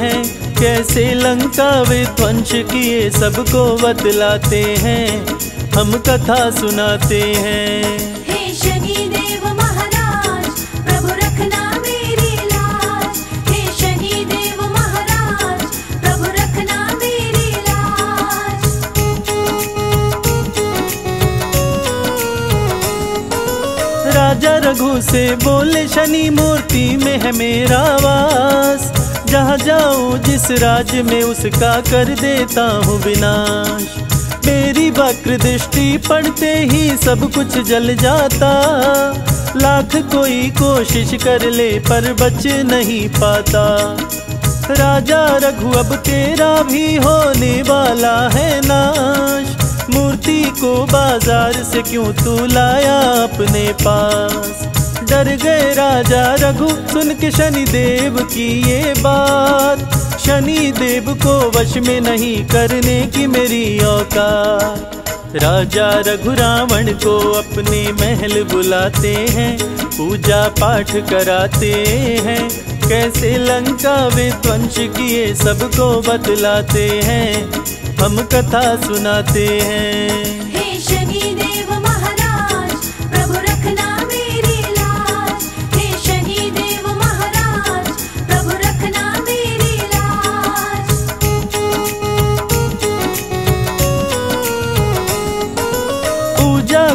हैं। कैसे लंका विध्वंस किए सबको बतलाते हैं। हम कथा सुनाते हैं। हे शनि देव महाराज प्रभु रखना मेरी लाज। हे शनि देव महाराज प्रभु रखना मेरी लाज। राजा रघु से बोले शनि मूर्ति में है मेरा वास। जहाँ जाऊँ जिस राज्य में उसका कर देता हूँ विनाश। मेरी वक्र दृष्टि पड़ते ही सब कुछ जल जाता। लाख कोई कोशिश कर ले पर बच नहीं पाता। राजा रघु अब तेरा भी होने वाला है नाश। मूर्ति को बाज़ार से क्यों तू लाया अपने पास? डर गए राजा रघु, सुन के शनि देव की ये बात। शनि देव को वश में नहीं करने की मेरी औकात। राजा रघु रावण को अपने महल बुलाते हैं, पूजा पाठ कराते हैं। कैसे लंका विध्वंस किए सबको बतलाते हैं, हम कथा सुनाते हैं। हे शनि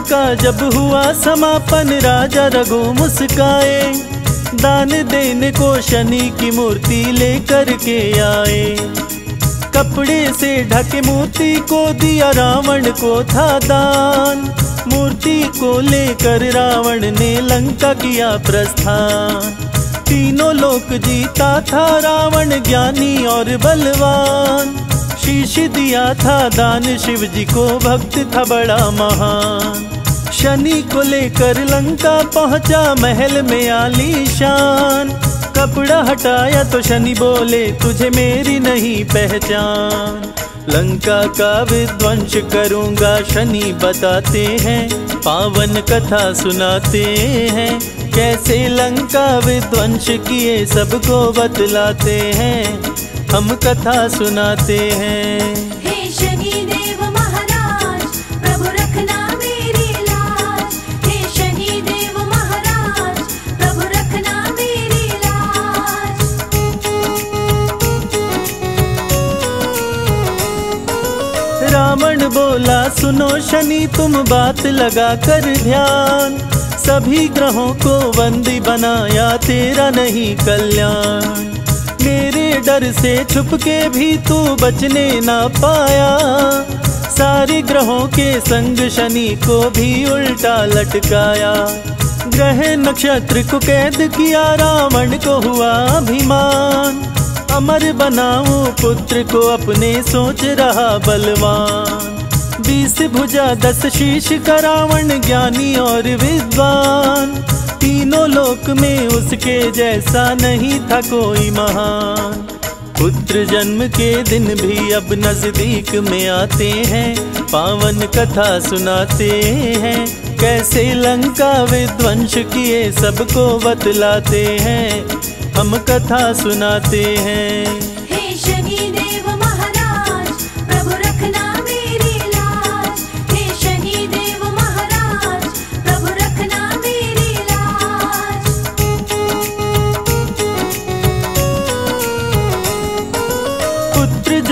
का जब हुआ समापन, राजा रघु मुस्काए। दान देने को शनि की मूर्ति लेकर के आए। कपड़े से ढके मूर्ति को दिया रावण को था दान। मूर्ति को लेकर रावण ने लंका किया प्रस्थान। तीनों लोक जीता था रावण ज्ञानी और बलवान। शीश दिया था दान शिव जी को भक्त था बड़ा महान। शनि को लेकर लंका पहुँचा महल में आलीशान। कपड़ा हटाया तो शनि बोले, तुझे मेरी नहीं पहचान। लंका का विध्वंस करूँगा, शनि बताते हैं, पावन कथा सुनाते हैं। कैसे लंका विध्वंस किए सबको बतलाते हैं, हम कथा सुनाते हैं। हे रावण बोला, सुनो शनि, तुम बात लगा कर ध्यान। सभी ग्रहों को बंदी बनाया, तेरा नहीं कल्याण। मेरे डर से छुप के भी तू बचने ना पाया। सारे ग्रहों के संग शनि को भी उल्टा लटकाया। ग्रह नक्षत्र को कैद किया, रावण को हुआ अभिमान। अमर बनाऊँ पुत्र को अपने सोच रहा बलवान। बीस भुजा दस शीश का रावण ज्ञानी और विद्वान। तीनों लोक में उसके जैसा नहीं था कोई महान। पुत्र जन्म के दिन भी अब नज़दीक में आते हैं, पावन कथा सुनाते हैं। कैसे लंका विध्वंस किए सबको बतलाते हैं, हम कथा सुनाते हैं।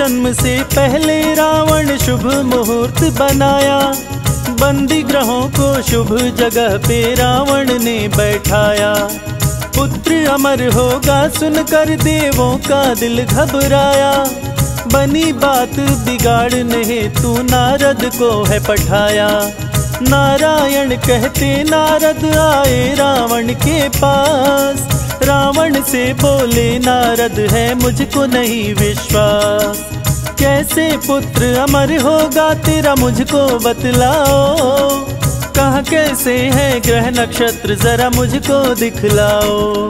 जन्म से पहले रावण शुभ मुहूर्त बनाया। बंदी ग्रहों को शुभ जगह पे रावण ने बैठाया। पुत्र अमर होगा सुनकर देवों का दिल घबराया। बनी बात बिगाड़ नहीं, तू नारद को है पठाया। नारायण कहते, नारद आए रावण के पास। रावण से बोले, नारद है मुझको नहीं विश्वास। कैसे पुत्र अमर होगा तेरा मुझको बतलाओ। कहाँ कैसे है ग्रह नक्षत्र, जरा मुझको दिखलाओ।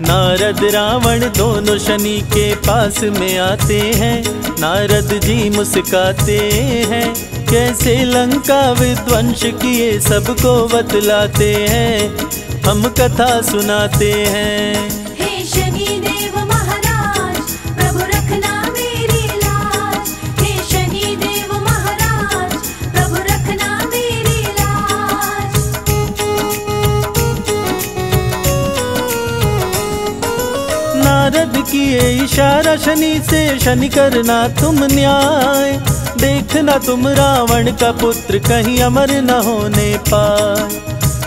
नारद रावण दोनों शनि के पास में आते हैं, नारद जी मुस्काते हैं। कैसे लंका विध्वंस किए सबको बतलाते हैं, हम कथा सुनाते हैं। किए इशारा शनि से शनि करना तुम न्याय। देखना तुम रावण का पुत्र कहीं अमर न होने पाए।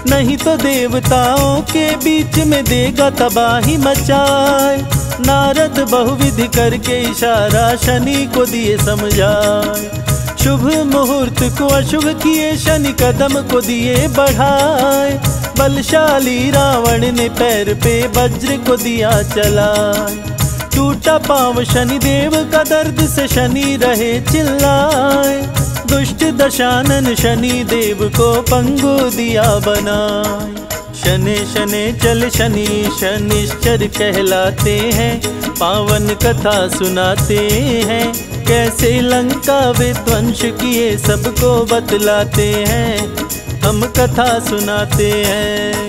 नहीं तो देवताओं के बीच में देगा तबाही मचाए। नारद बहुविधि करके इशारा शनि को दिए समझाए। शुभ मुहूर्त को अशुभ किए शनि कदम को दिए बढ़ाए। बलशाली रावण ने पैर पे वज्र को दिया चलाए। टूटा पाँव शनि देव का दर्द से शनि रहे चिल्लाए। दुष्ट दशानन शनि देव को पंगु दिया बनाए। शनि शनि, चल शनि, शनिश्चर कहलाते हैं, पावन कथा सुनाते हैं। कैसे लंका विध्वंस किए सबको बतलाते हैं, हम कथा सुनाते हैं।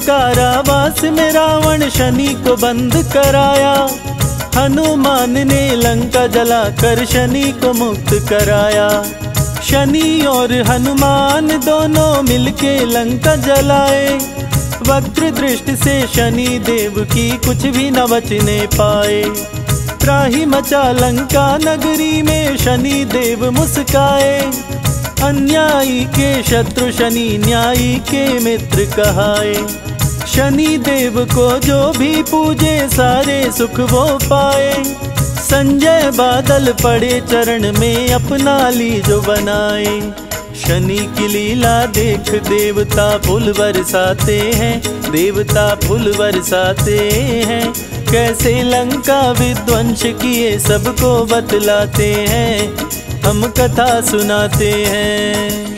कारावास में रावण शनि को बंद कराया। हनुमान ने लंका जलाकर शनि को मुक्त कराया। शनि और हनुमान दोनों मिलके लंका जलाए। वक्र दृष्टि से शनि देव की कुछ भी न बचने पाए। त्राही मचा लंका नगरी में शनि देव मुस्काए। अन्यायी के शत्रु शनि न्यायी के मित्र कहाए। शनि देव को जो भी पूजे, सारे सुख वो पाए। संजय बादल पड़े, चरण में अपना ली जो बनाए। शनि की लीला देख, देवता फूल बरसाते हैं। देवता फूल बरसाते हैं। कैसे लंका विध्वंस किए, सबको बतलाते हैं। हम कथा सुनाते हैं।